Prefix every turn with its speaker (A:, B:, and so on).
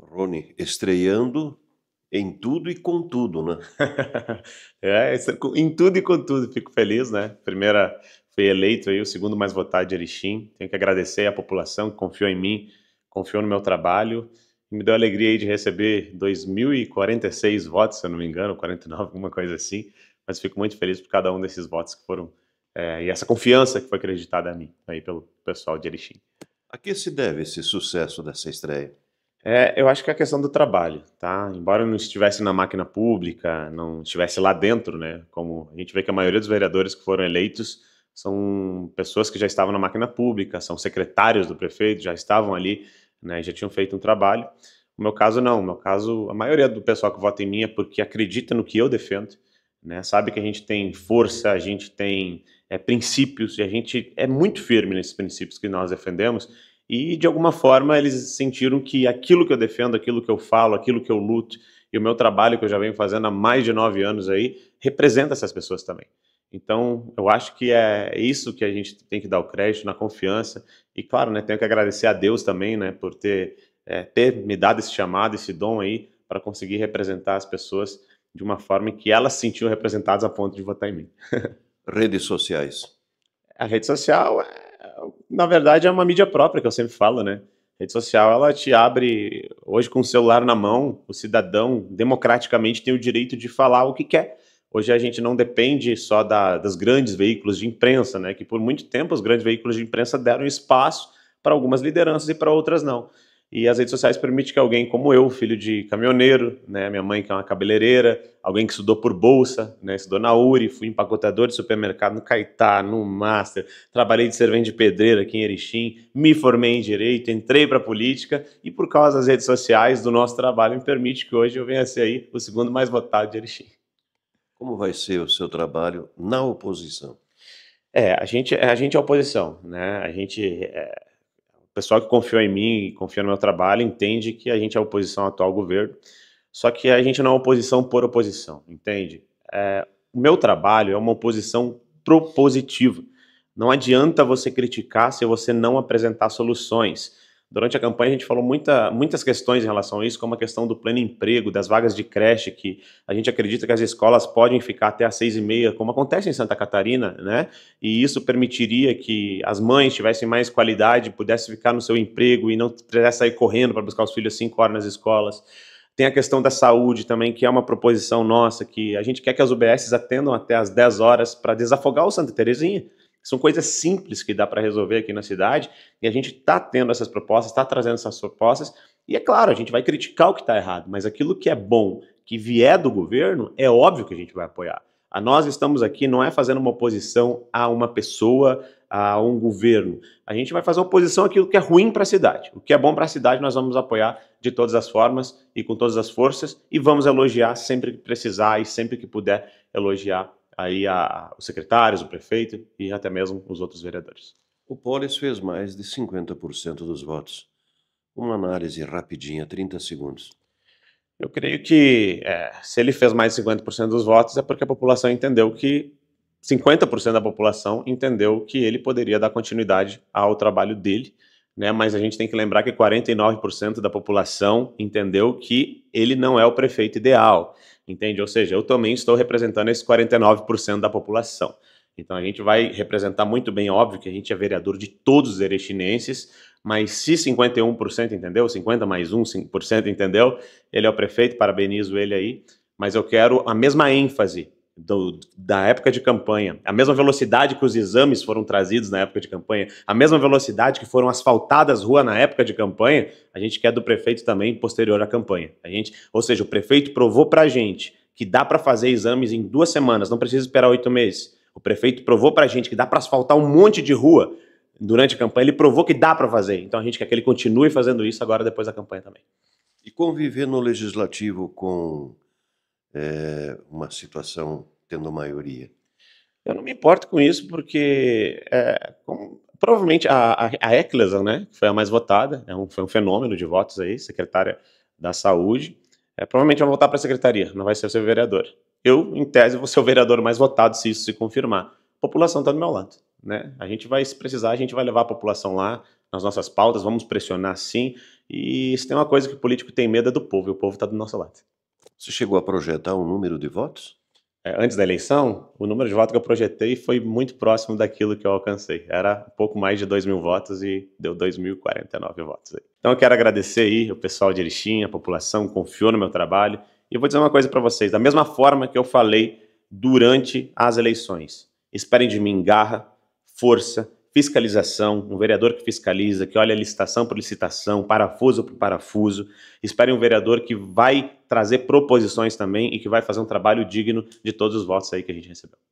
A: Rony, estreando em tudo e com tudo, né?
B: é, em tudo e com tudo, fico feliz, né? Primeira, fui eleito aí o segundo mais votado de Erechim. Tenho que agradecer à população que confiou em mim, confiou no meu trabalho. Me deu a alegria aí de receber 2.046 votos, se eu não me engano, 49, alguma coisa assim. Mas fico muito feliz por cada um desses votos que foram é, e essa confiança que foi acreditada a mim aí pelo pessoal de Erechim.
A: A que se deve esse sucesso dessa estreia?
B: É, eu acho que é a questão do trabalho, tá? Embora eu não estivesse na máquina pública, não estivesse lá dentro, né? Como a gente vê que a maioria dos vereadores que foram eleitos são pessoas que já estavam na máquina pública, são secretários do prefeito, já estavam ali, né? Já tinham feito um trabalho. No meu caso, não. No meu caso, a maioria do pessoal que vota em mim é porque acredita no que eu defendo, né? Sabe que a gente tem força, a gente tem é, princípios e a gente é muito firme nesses princípios que nós defendemos e de alguma forma eles sentiram que aquilo que eu defendo, aquilo que eu falo, aquilo que eu luto e o meu trabalho que eu já venho fazendo há mais de nove anos aí representa essas pessoas também. Então, eu acho que é isso que a gente tem que dar o crédito, na confiança. E, claro, né, tenho que agradecer a Deus também, né, por ter, é, ter me dado esse chamado, esse dom aí, para conseguir representar as pessoas de uma forma em que elas se sentiam representadas a ponto de votar em mim.
A: Redes sociais.
B: A rede social é na verdade, é uma mídia própria que eu sempre falo, né? Rede social, ela te abre, hoje com o celular na mão, o cidadão democraticamente tem o direito de falar o que quer. Hoje a gente não depende só da, dos grandes veículos de imprensa, né? Que por muito tempo os grandes veículos de imprensa deram espaço para algumas lideranças e para outras não. E as redes sociais permitem que alguém como eu, filho de caminhoneiro, né, minha mãe que é uma cabeleireira, alguém que estudou por bolsa, né, estudou na URI, fui empacotador de supermercado no Caetá, no Master, trabalhei de servente de pedreiro aqui em Erechim, me formei em Direito, entrei para a política e por causa das redes sociais do nosso trabalho me permite que hoje eu venha a ser aí o segundo mais votado de Erechim.
A: Como vai ser o seu trabalho na oposição?
B: É, a gente, a gente é oposição, né? A gente é, pessoal que confiou em mim e confia no meu trabalho entende que a gente é oposição ao atual governo, só que a gente não é oposição por oposição, entende? É, o meu trabalho é uma oposição propositiva. Não adianta você criticar se você não apresentar soluções. Durante a campanha a gente falou muita, muitas questões em relação a isso, como a questão do pleno emprego, das vagas de creche, que a gente acredita que as escolas podem ficar até às seis e meia, como acontece em Santa Catarina, né? E isso permitiria que as mães tivessem mais qualidade, pudessem ficar no seu emprego e não precisassem sair correndo para buscar os filhos cinco horas nas escolas. Tem a questão da saúde também, que é uma proposição nossa, que a gente quer que as UBSs atendam até às 10 horas para desafogar o Santa Terezinha. São coisas simples que dá para resolver aqui na cidade e a gente está tendo essas propostas, está trazendo essas propostas. E é claro, a gente vai criticar o que está errado, mas aquilo que é bom, que vier do governo, é óbvio que a gente vai apoiar. A nós estamos aqui não é fazendo uma oposição a uma pessoa, a um governo. A gente vai fazer oposição àquilo que é ruim para a cidade. O que é bom para a cidade nós vamos apoiar de todas as formas e com todas as forças e vamos elogiar sempre que precisar e sempre que puder elogiar aí a, os secretários, o prefeito e até mesmo os outros vereadores.
A: O Polis fez mais de 50% dos votos. Uma análise rapidinha, 30 segundos.
B: Eu creio que é, se ele fez mais de 50% dos votos é porque a população entendeu que 50% da população entendeu que ele poderia dar continuidade ao trabalho dele, né? Mas a gente tem que lembrar que 49% da população entendeu que ele não é o prefeito ideal entende? Ou seja, eu também estou representando esse 49% da população. Então a gente vai representar muito bem, óbvio que a gente é vereador de todos os erechinenses, mas se 51% entendeu, 50 mais 1, 5% entendeu, ele é o prefeito, parabenizo ele aí, mas eu quero a mesma ênfase do, da época de campanha, a mesma velocidade que os exames foram trazidos na época de campanha, a mesma velocidade que foram asfaltadas ruas na época de campanha, a gente quer do prefeito também posterior à campanha. A gente, ou seja, o prefeito provou para a gente que dá para fazer exames em duas semanas, não precisa esperar oito meses. O prefeito provou para a gente que dá para asfaltar um monte de rua durante a campanha, ele provou que dá para fazer. Então a gente quer que ele continue fazendo isso agora depois da campanha também.
A: E conviver no legislativo com é, uma situação tendo maioria?
B: Eu não me importo com isso, porque é, com, provavelmente a, a, a Ecclesia, né, que foi a mais votada, é um, foi um fenômeno de votos aí, secretária da Saúde, é, provavelmente vai voltar para a secretaria, não vai ser o seu vereador. Eu, em tese, vou ser o vereador mais votado se isso se confirmar. A população está do meu lado. Né? A gente vai, se precisar, a gente vai levar a população lá nas nossas pautas, vamos pressionar sim. E se tem uma coisa que o político tem medo é do povo, e o povo está do nosso lado.
A: Você chegou a projetar um número de votos?
B: É, antes da eleição, o número de votos que eu projetei foi muito próximo daquilo que eu alcancei. Era um pouco mais de 2 mil votos e deu 2.049 votos. Aí. Então eu quero agradecer aí o pessoal de Erechim, a população confiou no meu trabalho. E eu vou dizer uma coisa para vocês, da mesma forma que eu falei durante as eleições. Esperem de mim garra, força, fiscalização, um vereador que fiscaliza, que olha licitação por licitação, parafuso por parafuso. Esperem um vereador que vai trazer proposições também e que vai fazer um trabalho digno de todos os votos aí que a gente recebeu.